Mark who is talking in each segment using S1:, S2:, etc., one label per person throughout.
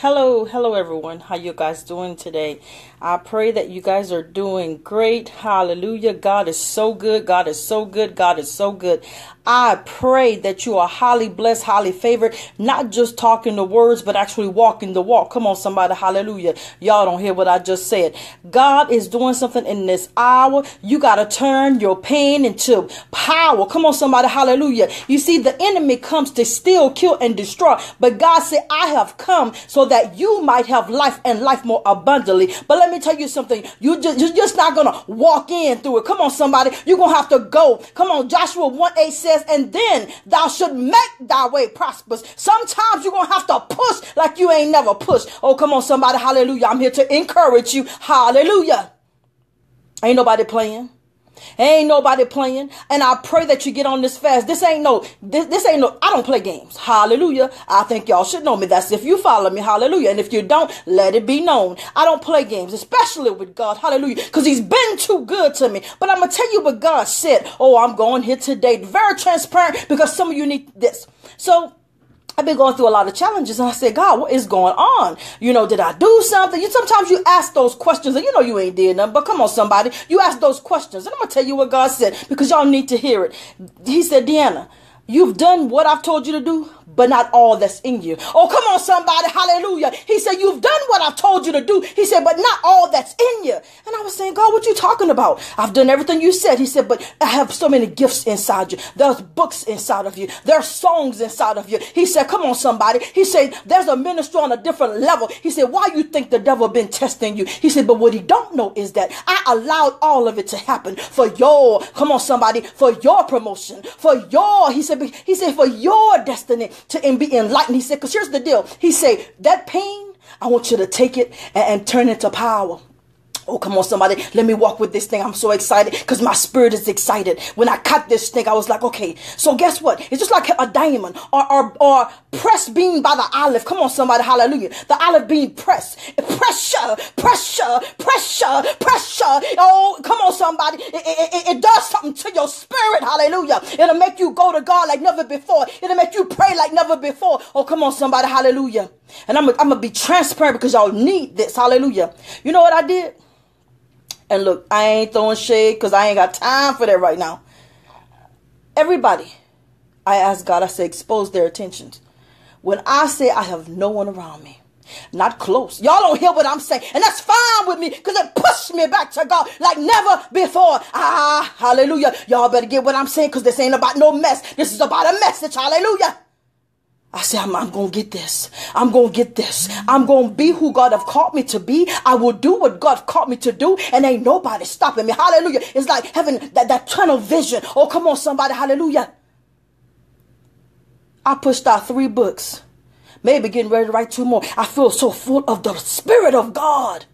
S1: Hello, hello everyone. How you guys doing today? I pray that you guys are doing great. Hallelujah. God is so good. God is so good. God is so good. I pray that you are highly blessed, highly favored, not just talking the words, but actually walking the walk. Come on, somebody. Hallelujah. Y'all don't hear what I just said. God is doing something in this hour. You got to turn your pain into power. Come on, somebody. Hallelujah. You see, the enemy comes to steal, kill, and destroy. But God said, I have come so that you might have life and life more abundantly. But let me tell you something. You just, you're just not going to walk in through it. Come on, somebody. You're going to have to go. Come on. Joshua 1 8 says, and then thou should make thy way prosperous. Sometimes you're going to have to push like you ain't never pushed. Oh, come on, somebody. Hallelujah. I'm here to encourage you. Hallelujah. Ain't nobody playing. Ain't nobody playing. And I pray that you get on this fast. This ain't no, this, this ain't no, I don't play games. Hallelujah. I think y'all should know me. That's if you follow me. Hallelujah. And if you don't, let it be known. I don't play games, especially with God. Hallelujah. Because he's been too good to me. But I'm going to tell you what God said. Oh, I'm going here today. Very transparent because some of you need this. So I've been going through a lot of challenges and I said, God, what is going on? You know, did I do something? You sometimes you ask those questions and you know you ain't did nothing, but come on, somebody. You ask those questions. And I'm gonna tell you what God said because y'all need to hear it. He said, Deanna, you've done what I've told you to do, but not all that's in you. Oh, come on, somebody. Hallelujah. He said, You've done what I've told you to do. He said, But not all that's in you. And I was saying, God, what you talking about? I've done everything you said. He said, But I have so many gifts inside you. There's books inside of you. There's songs inside of you. He said, Come on, somebody. He said, There's a minister on a different level. He said, Why you think the devil been testing you? He said, But what he don't know is that I allowed all of it to happen for your, come on, somebody, for your promotion, for your, he said, he said, for your destiny to be enlightened. He said, because here's the deal. He said, that pain, I want you to take it and, and turn it to power. Oh, come on, somebody. Let me walk with this thing. I'm so excited because my spirit is excited. When I cut this thing, I was like, okay. So guess what? It's just like a diamond or, or, or pressed beam by the olive. Come on, somebody. Hallelujah. The olive being pressed. Pressure, pressure, pressure, pressure. Oh, come on, somebody. It, it, it, it does something to your spirit. Hallelujah. It'll make you go to God like never before. It'll make you pray like never before. Oh, come on, somebody. Hallelujah. And I'm, I'm going to be transparent because y'all need this. Hallelujah. You know what I did? And look, I ain't throwing shade because I ain't got time for that right now. Everybody, I ask God, I say, expose their attentions. When I say I have no one around me, not close. Y'all don't hear what I'm saying. And that's fine with me because it pushed me back to God like never before. Ah, hallelujah. Y'all better get what I'm saying because this ain't about no mess. This is about a message. Hallelujah. I say, I'm, I'm going to get this. I'm going to get this. I'm going to be who God have called me to be. I will do what God called me to do. And ain't nobody stopping me. Hallelujah. It's like having that, that tunnel vision. Oh, come on, somebody. Hallelujah. I pushed out three books. Maybe getting ready to write two more. I feel so full of the Spirit of God.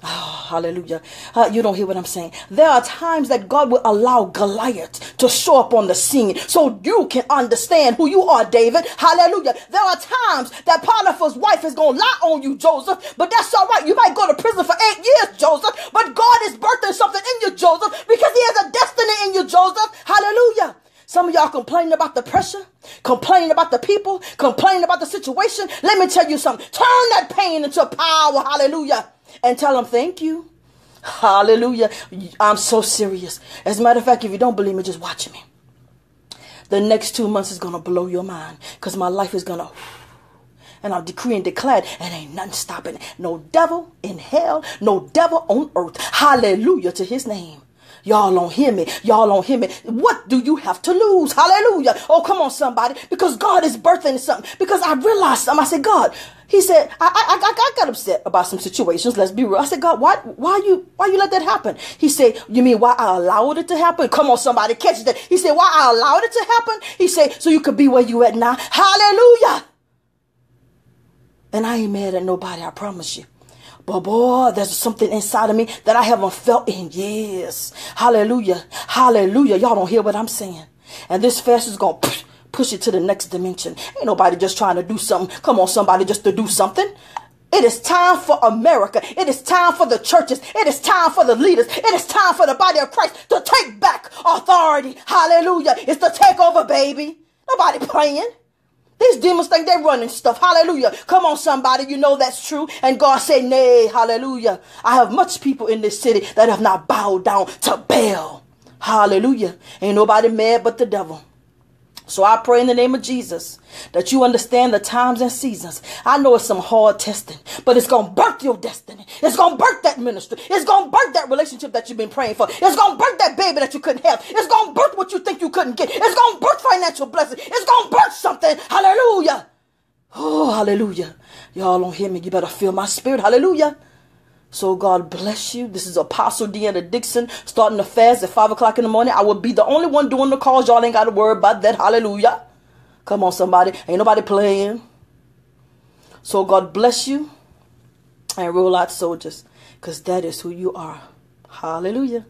S1: Oh, hallelujah. Uh, you don't hear what I'm saying. There are times that God will allow Goliath to show up on the scene so you can understand who you are, David. Hallelujah. There are times that Potiphar's wife is going to lie on you, Joseph, but that's all right. You might go to prison for eight years, Joseph, but God is birthing something in you, Joseph, because he has a destiny in you, Joseph. Hallelujah. Some of y'all complaining about the pressure, complaining about the people, complaining about the situation. Let me tell you something. Turn that pain into power. Hallelujah and tell them thank you. Hallelujah. I'm so serious. As a matter of fact, if you don't believe me, just watch me. The next two months is going to blow your mind because my life is going to. And I'll decree and declare, and ain't nothing stopping. No devil in hell, no devil on earth. Hallelujah to his name. Y'all don't hear me. Y'all don't hear me. What do you have to lose? Hallelujah. Oh, come on, somebody. Because God is birthing something. Because I realized something. I said, God, he said, I, I, I, got upset about some situations. Let's be real. I said, God, why, why you, why you let that happen? He said, you mean why I allowed it to happen? Come on, somebody catch that. He said, why I allowed it to happen? He said, so you could be where you at now. Hallelujah. And I ain't mad at nobody. I promise you. But boy, there's something inside of me that I haven't felt in years. Hallelujah. Hallelujah. Y'all don't hear what I'm saying. And this fast is going to push it to the next dimension. Ain't nobody just trying to do something. Come on, somebody just to do something. It is time for America. It is time for the churches. It is time for the leaders. It is time for the body of Christ to take back authority. Hallelujah. It's the takeover, baby. Nobody playing. These demons think they're running stuff. Hallelujah. Come on, somebody. You know that's true. And God said, Nay, hallelujah. I have much people in this city that have not bowed down to Baal. Hallelujah. Ain't nobody mad but the devil. So I pray in the name of Jesus that you understand the times and seasons. I know it's some hard testing, but it's going to birth your destiny. It's going to birth that ministry. It's going to birth that relationship that you've been praying for. It's going to birth that baby that you couldn't have. It's going to birth what you think you couldn't get. It's going to birth financial blessing. It's going to birth something. Hallelujah. Oh, hallelujah. Y'all don't hear me. You better feel my spirit. Hallelujah. So God bless you. This is Apostle Deanna Dixon starting the fast at 5 o'clock in the morning. I will be the only one doing the calls. Y'all ain't got to worry about that. Hallelujah. Come on, somebody. Ain't nobody playing. So God bless you and roll out soldiers because that is who you are. Hallelujah.